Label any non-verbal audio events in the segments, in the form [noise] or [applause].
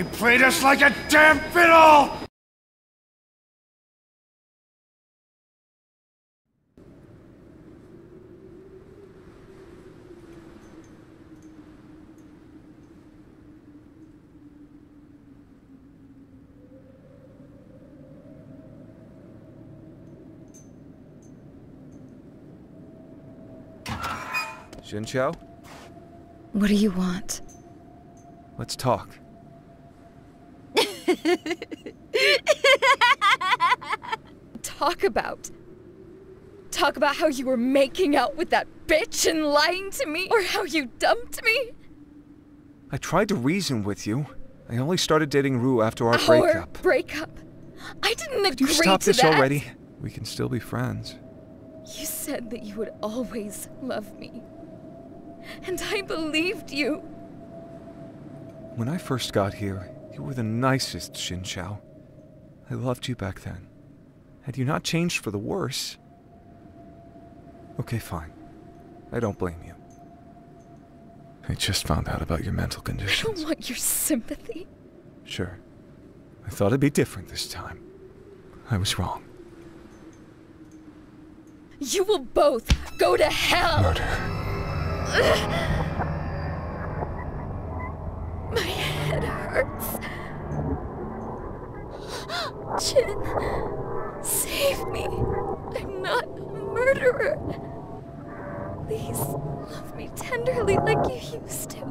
They played us like a damn fiddle! HsinChiao, What do you want? let's talk. [laughs] Talk about? Talk about how you were making out with that bitch and lying to me? Or how you dumped me? I tried to reason with you. I only started dating Rue after our Our breakup. breakup? I didn't agree Could you stop to this that. already? We can still be friends. You said that you would always love me. And I believed you. When I first got here, you were the nicest, HsinChiao. I loved you back then. Had you not changed for the worse? Okay, fine. I don't blame you. I just found out about your mental condition. I don't want your sympathy. Sure. I thought it'd be different this time. I was wrong. You will both go to hell. Murder. My head hurts. Jin, save me. I'm not a murderer. Please love me tenderly like you used to.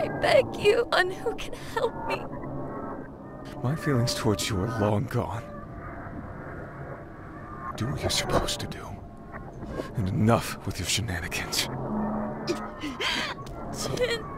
I beg you, on who can help me. My feelings towards you are long gone. Do what you're supposed to do. And enough with your shenanigans. Jin! Jin!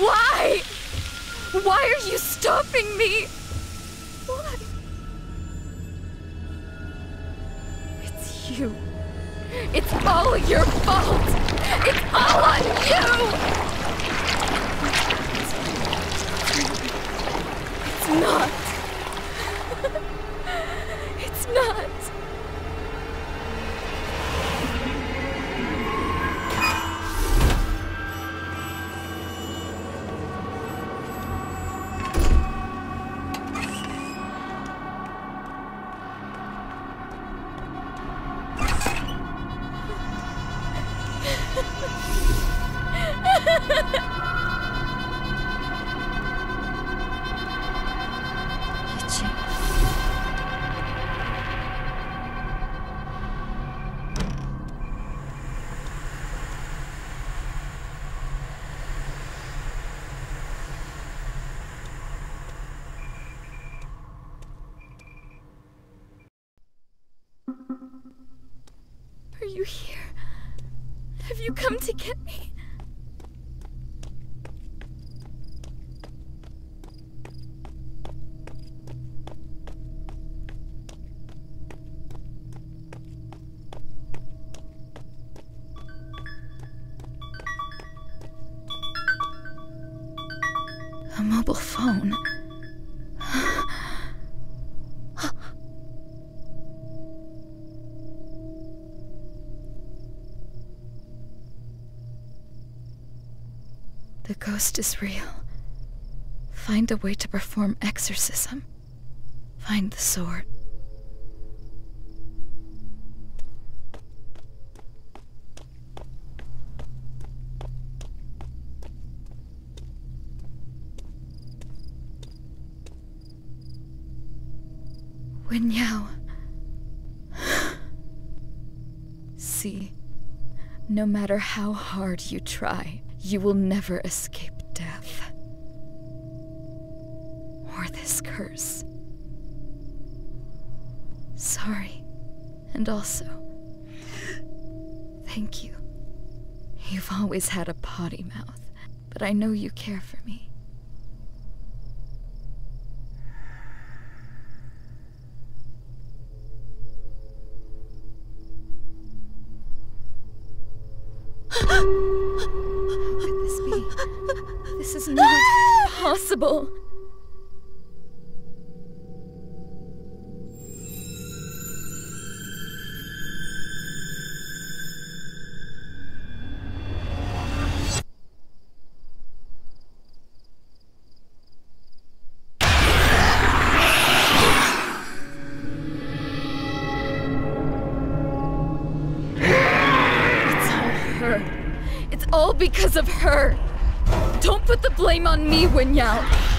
Why? Why are you stopping me? Why? It's you. It's all your fault. It's all on you. It's not. You here? Have you come to get me? A mobile phone. The ghost is real. Find a way to perform exorcism. Find the sword. Wen Yao. [sighs] See, no matter how hard you try, you will never escape death. Or this curse. Sorry. And also, thank you. You've always had a potty mouth, but I know you care for me. This is not possible. Because of her. Don't put the blame on me, Wen Yao.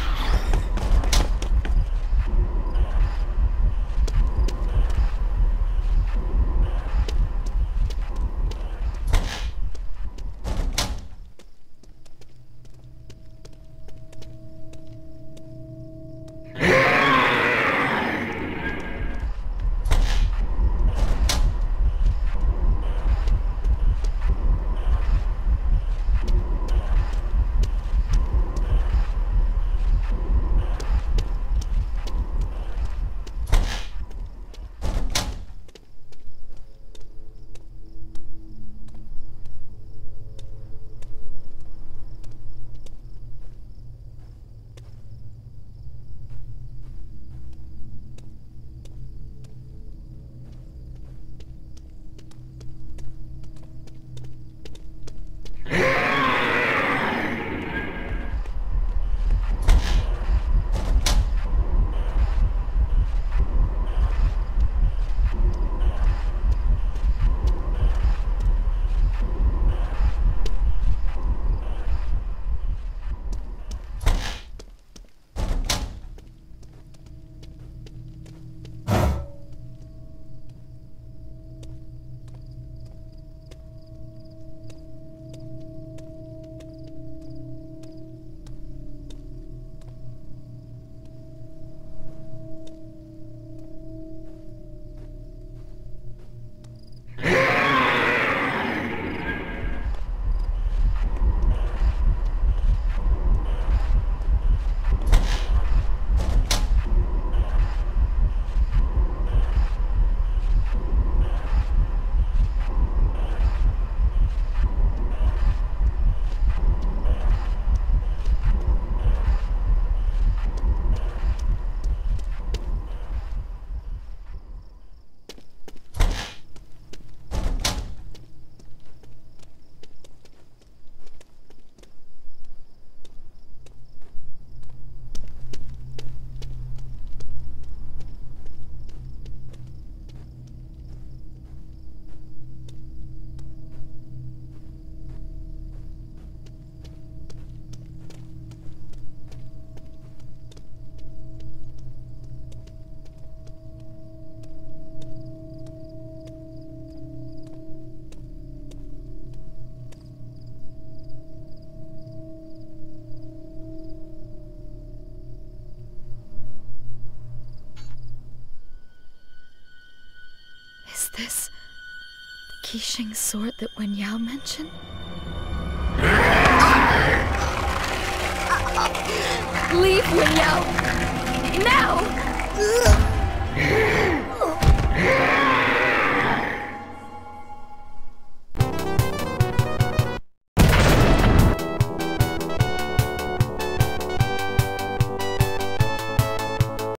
Qixing sword that Wen Yao mentioned? Leave Wen Yao! Now!